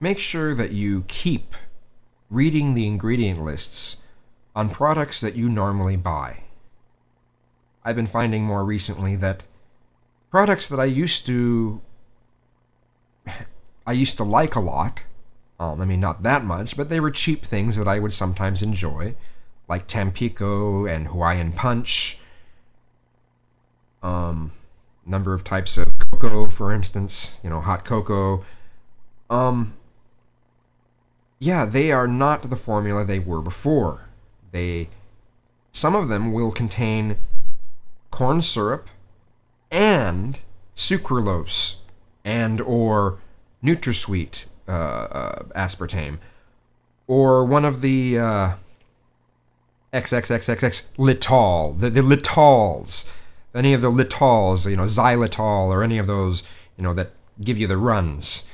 make sure that you keep reading the ingredient lists on products that you normally buy. I've been finding more recently that products that I used to I used to like a lot. Um, I mean, not that much, but they were cheap things that I would sometimes enjoy, like Tampico and Hawaiian Punch. Um, number of types of cocoa, for instance, you know, hot cocoa. Um, yeah, they are not the formula they were before. They, some of them will contain corn syrup and sucralose and or NutraSweet uh, uh, aspartame or one of the uh, XXXXX litol, the, the litols, any of the litols, you know, xylitol or any of those, you know, that give you the runs.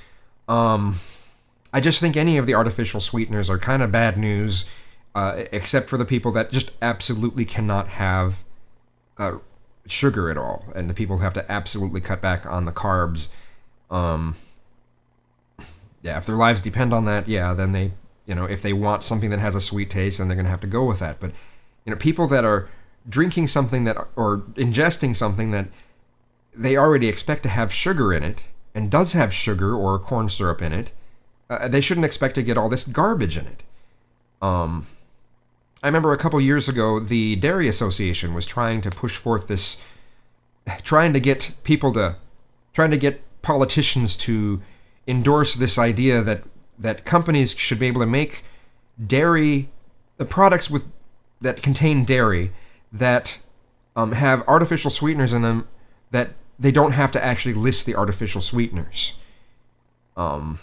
Um, I just think any of the artificial sweeteners are kind of bad news, uh, except for the people that just absolutely cannot have uh, sugar at all, and the people have to absolutely cut back on the carbs. Um, yeah, if their lives depend on that, yeah, then they, you know, if they want something that has a sweet taste, then they're going to have to go with that. But, you know, people that are drinking something that, or ingesting something that they already expect to have sugar in it, and does have sugar or corn syrup in it, uh, they shouldn't expect to get all this garbage in it. Um, I remember a couple years ago, the Dairy Association was trying to push forth this, trying to get people to, trying to get politicians to endorse this idea that that companies should be able to make dairy, the products with that contain dairy that um, have artificial sweeteners in them that they don't have to actually list the artificial sweeteners. Um,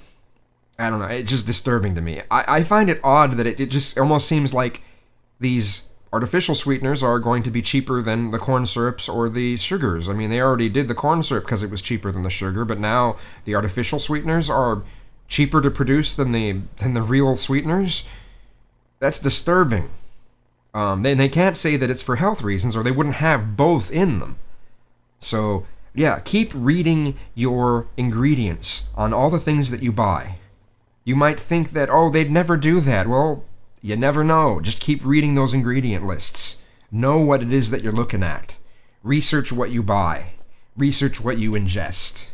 I don't know. It's just disturbing to me. I, I find it odd that it, it just almost seems like these artificial sweeteners are going to be cheaper than the corn syrups or the sugars. I mean, they already did the corn syrup because it was cheaper than the sugar, but now the artificial sweeteners are cheaper to produce than the than the real sweeteners. That's disturbing. Um, they, they can't say that it's for health reasons, or they wouldn't have both in them. So yeah, keep reading your ingredients on all the things that you buy. You might think that, oh, they'd never do that. Well, you never know. Just keep reading those ingredient lists. Know what it is that you're looking at. Research what you buy. Research what you ingest.